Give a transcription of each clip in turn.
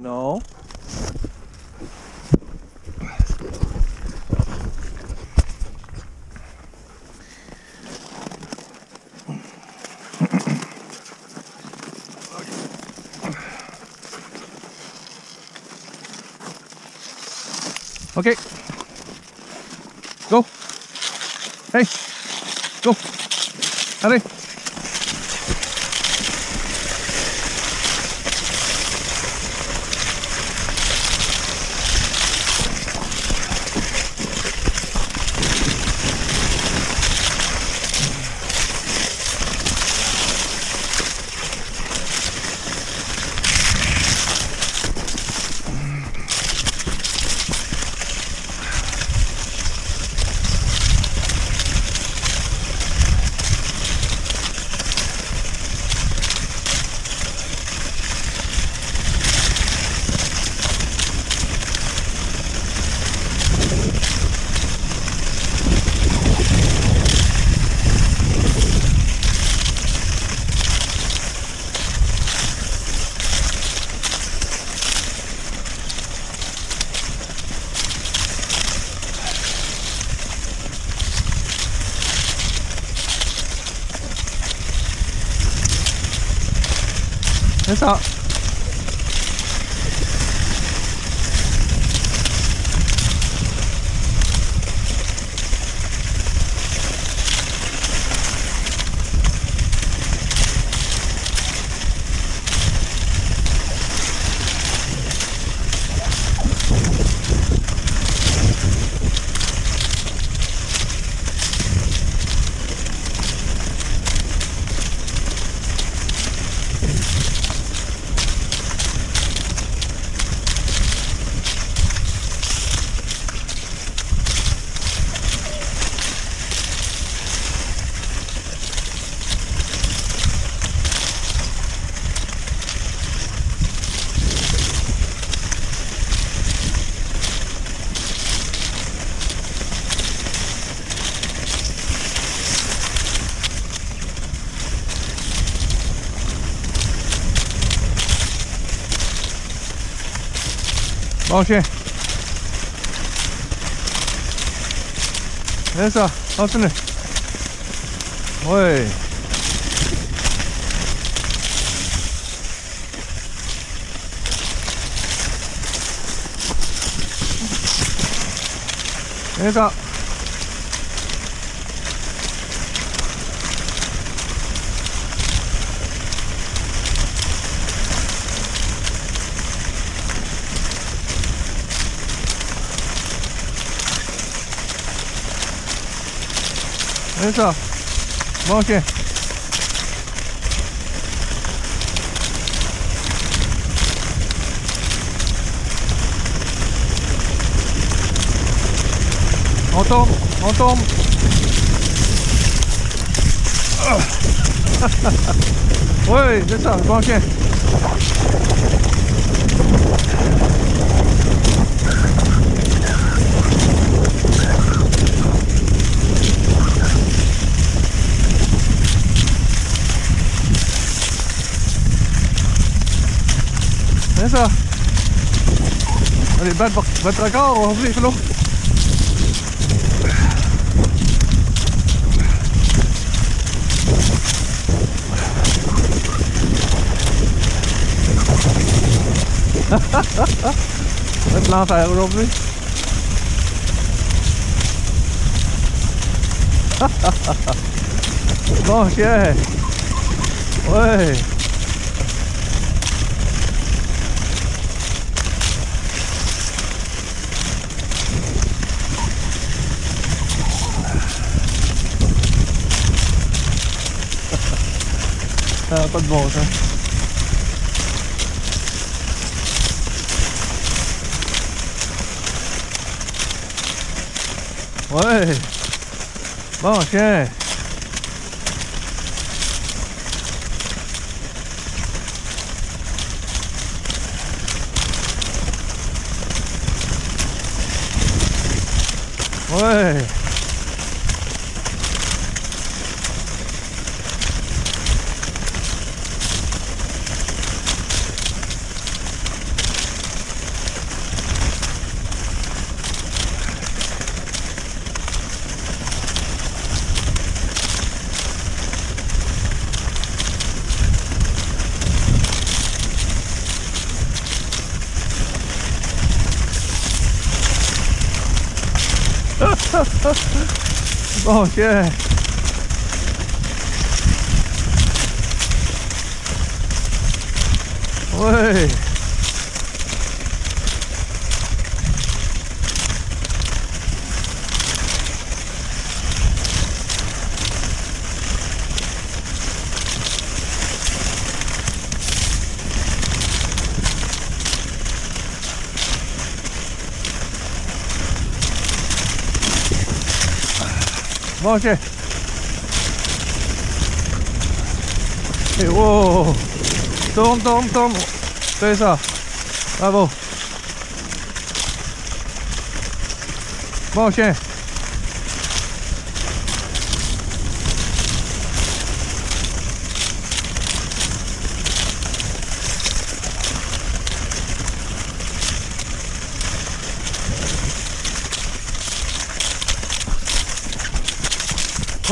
No. Okay. Go. Hey. Go. Hurry. 皆さん回しよいしょ回すねおよいしょ c'est ça. Bon, ok. On tombe, on tombe. oui, c'est ça, bon, ok. de bed bij elkaar of vliegen nog. Het laat hij erop niet. Nog een keer. Hoi. Pas de bon sens. Ouais. Bon, chien. Ouais. Bon chien. Ouais. 猫是。哎呦，咚咚咚，对上，来不。冒险。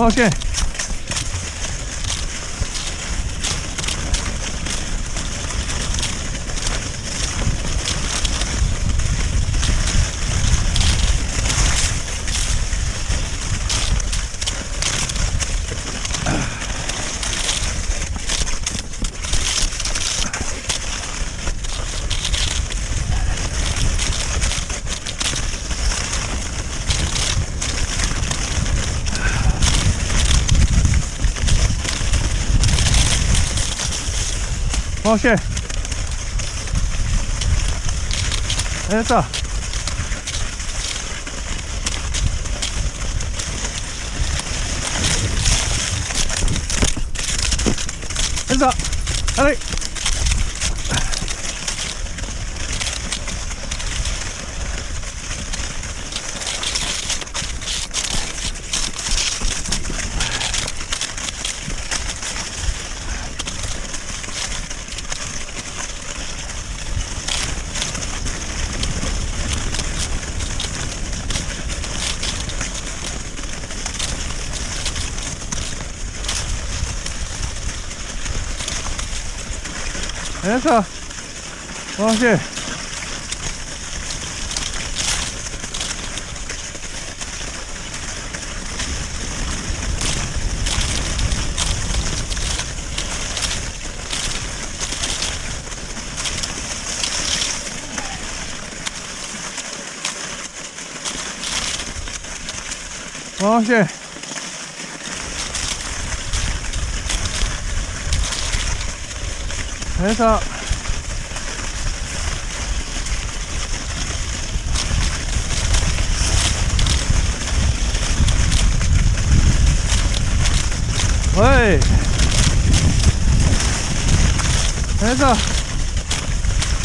Okay OK えっと。えっと。はい。 됐어 그렇지 그렇지 疲れたはい疲れた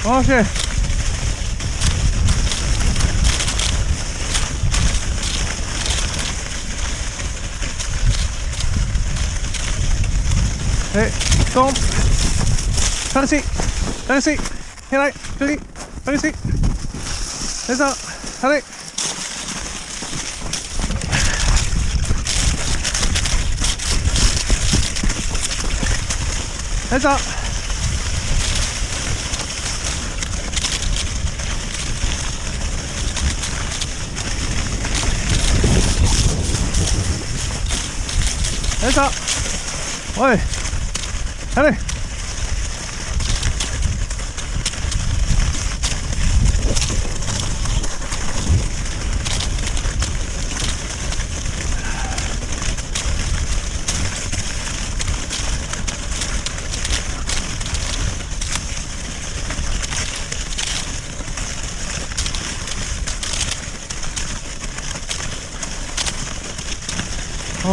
回しえ、ス楽しい楽しい偉いジョギ楽しい皆さん晴れ皆さんよいしょおいやれ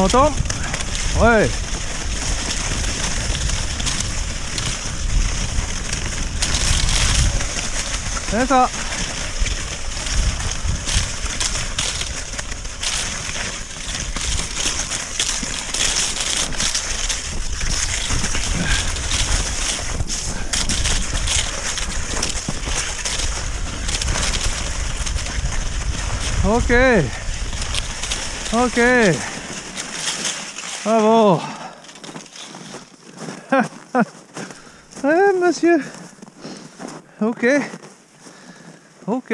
の音おいよいしょオッケーオッケー Bravo. eh, monsieur. Ok. Ok.